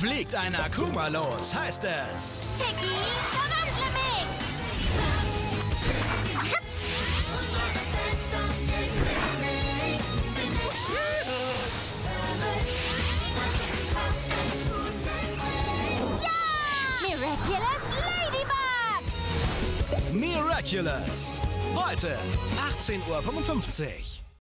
Fliegt ein Akuma los, heißt es. Tiki, verwandle mich! Ja! Miraculous Ladybug! Miraculous. Heute, 18.55 Uhr.